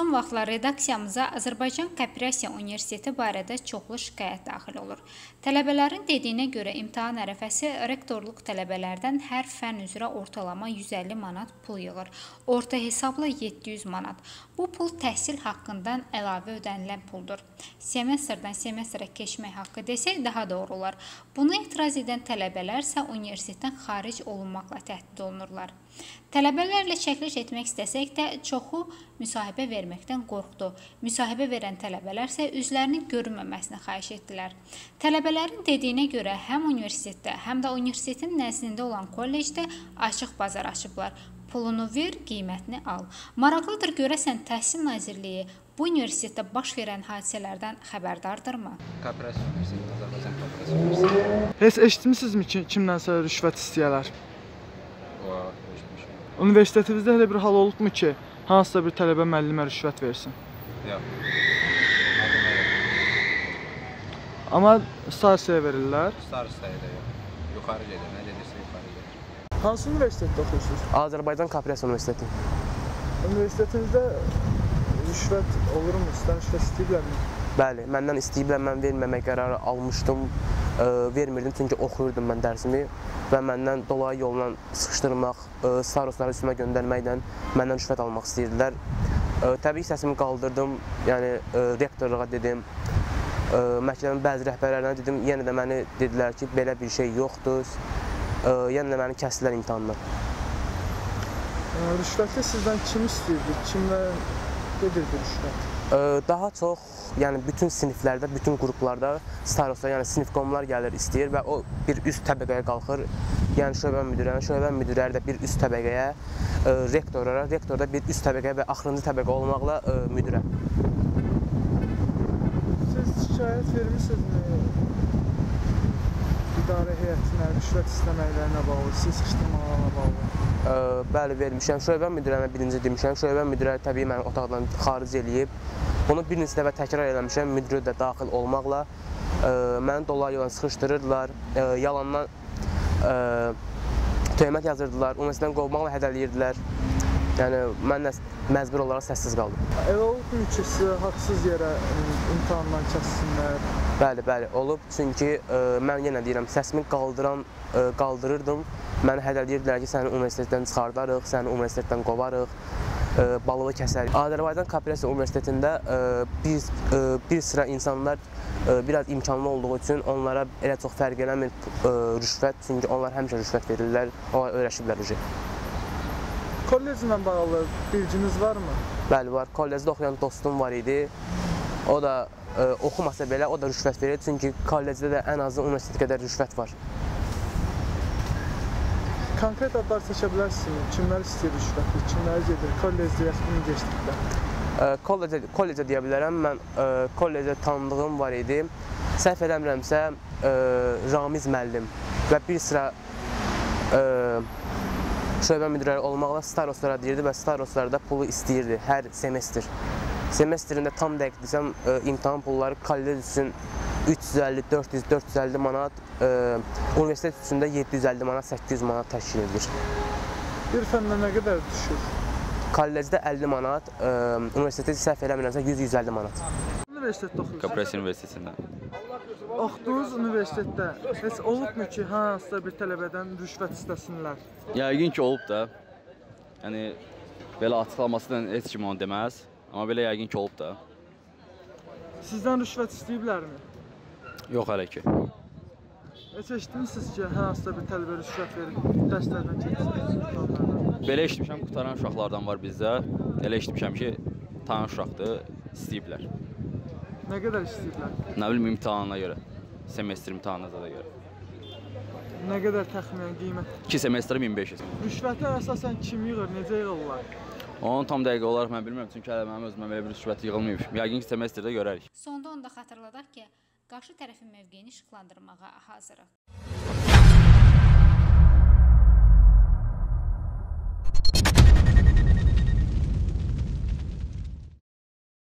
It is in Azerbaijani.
Son vaxtlar redaksiyamıza Azərbaycan Kooperasiya Universiteti barədə çoxlu şikayət daxil olur. Tələbələrin dediyinə görə imtahan ərəfəsi rektorluq tələbələrdən hər fənn üzrə ortalama 150 manat pul yığır. Orta hesabla 700 manat. Bu pul təhsil haqqından əlavə ödənilən puldur. Semestrdən semestrə keçmək haqqı desək daha doğru olar. Buna etiraz edən tələbələr isə universitetdən xaric olunmaqla təhdid olunurlar. Tələbələrlə çəkiliş etmək istəsək də çoxu müsahibə verməkdən qorxdu. Müsahibə verən tələbələr isə üzlərinin görünməməsini xahiş etdilər. Tələbələrin dediyinə görə həm universitetdə, həm də universitetin nəzdində olan kollecdə açıq bazar açıblar. Pulunu ver, qiymətini al. Maraqlıdır görəsən Təhsil Nazirliyi bu universitetdə baş verən hadisələrdən xəbərdardırmı? Kooperasiya Universiteti, Azərbaycan Kooperasiya Universiteti. Heç eşitmisinizmi ki, kimdənsə rüşvət istəyirlər? O, eşitmişəm. Universitetimizdə elə bir hal olubmu ki, hansısa bir tələbə müəllimə rüşvət versin? Yox. Amma starsiyaya verirlər. Star sayıda yox. Yuxarı gedir, nə gedirsə yuxarı gedir. Hansı universitetdə oxuyursunuz? Azərbaycan Kooperasiya Universiteti. Universitetinizdə rüşvət olurmu? Sizdən rüşvət istəyiblərmi? Bəli, məndən istəyiblər, mən verməmək qərarı almışdım. Vermirdim çünki oxuyurdum mən dərsimi və məndən dolayı yolla sıxışdırmaq, sarosları üstümə göndərməklə məndən rüşvət almaq istəyirdilər. Təbii ki, səsimi qaldırdım. Yəni rektorluğa dedim. Məktəbin bəzi rəhbərlərinə dedim, yenə də məni dedilər ki, belə bir şey yoxdur. Yenə də məni kəsdilər imtahandan. Ə, Rüşvəti sizdən kim istəyirdi? Kimlə gedirdi rüşvət? Ə, Daha çox, yəni bütün siniflərdə, bütün qruplarda starostlar, yəni sinifkomlar gəlir, istəyir və o bir üst təbəqəyə qalxır. Yəni şöbə müdiri, şöbə müdirləri də bir üst təbəqəyə, ə, rektorlara, rektor da bir üst təbəqəyə və axırıncı təbəqə olmaqla ə, müdirə. Siz şikayət vermisinizmi? İdarə heyətinə rüşvət istəməklərinə bağlı, siz sıxışdırmalarına bağlı. Ə, Bəli, vermişəm. Şöbə müdirinə birinci demişəm. Şöbə müdiri təbii məni otaqdan xaric eləyib. Bunu bir neçə dəfə təkrar eləmişəm. Müdiri də daxil olmaqla ə, məni dolayı yola sıxışdırırdılar. Ə, yalandan ə, töhmət yazırdılar. Universitetdən qovmaqla hədələyirdilər. Yəni mən də məcbur olaraq səssiz qaldım. Elə olubmu ki, sizə haqsız yerə imtahandan kəssinlər? Bəli, bəli, olub. Çünki ə, mən yenə deyirəm, səsimi qaldıran ə, qaldırırdım. Məni hədələyirdilər ki, səni universitetdən çıxardarıq, səni universitetdən qovarıq, ə, balığı kəsərik. Azərbaycan Kooperasiya Universitetində ə, biz ə, bir sıra insanlar ə, biraz imkanlı olduğu üçün onlara elə çox fərq eləmir ə, rüşvət, çünki onlar həmişə rüşvət verirlər, onlar öyrəşiblər ucu. Kolleclə bağlı bilginiz varmı? Bəli, var. Kollecdə oxuyan dostum var idi. O da ə, oxumasa belə o da rüşvət verir, çünki kollecdə də ən azı universitet qədər rüşvət var. Konkret adlar seçə bilərsinizmi? Kimlər istəyir rüşvəti, kimlər gedir? Kollecdə ya universitetdə? Ə, Kollecə, kollecə deyə bilərəm. Mən ə, kollecə tanıdığım var idi. Səhv eləmirəmsə, ə, Ramiz müəllim və bir sıra ə, şöbə müdirləri olmaqla starostlara deyirdi və starostlar da pulu istəyirdi hər semestr. Semestrində tam dəqiq desəm, ə, imtahan pulları kollec üçün 350, 400, 450 manat, ə, universitet üçün də 750 manat, 800 manat təşkil edir. Bir fəndə nə qədər düşür? Kollecdə 50 manat, ə, universitetdə səhv eləmirəmsə 100-150 manat. Universitetdə oxuyursunuz. Kooperasiya Universitetində. Oxuduğunuz universitetdə heç olubmu ki, hansısa bir tələbədən rüşvət istəsinlər? Yəqin ki, olub da. Yəni belə açıqlamasından heç kim onu deməz, amma belə yəqin ki, olub da. Sizdən rüşvət istəyiblərmi? Yox hələ ki. Heç eşitmisiniz ki, hansısa bir tələbə rüşvət verib dərslərdən çəksin? Belə eşitmişəm, qutaran uşaqlardan var bizdə. Elə eşitmişəm ki, tanış uşaqdır, istəyiblər. Nə qədər istəyiblər? Nə bilim imtahanına görə, semestr imtahanına da görə. Nə qədər təxminən qiymət? 2 semestr 1500. Rüşvəti əsasən kim yığır, necə yığırlar? Onu tam dəqiq olaraq mən bilmirəm, çünki hələ mənim özümə belə bir rüşvət yığılmayıb. Yəqin ki, semestrdə görərik. Sonda onu da xatırladaq ki, qarşı tərəfin mövqeyini işıqlandırmağa hazırıq.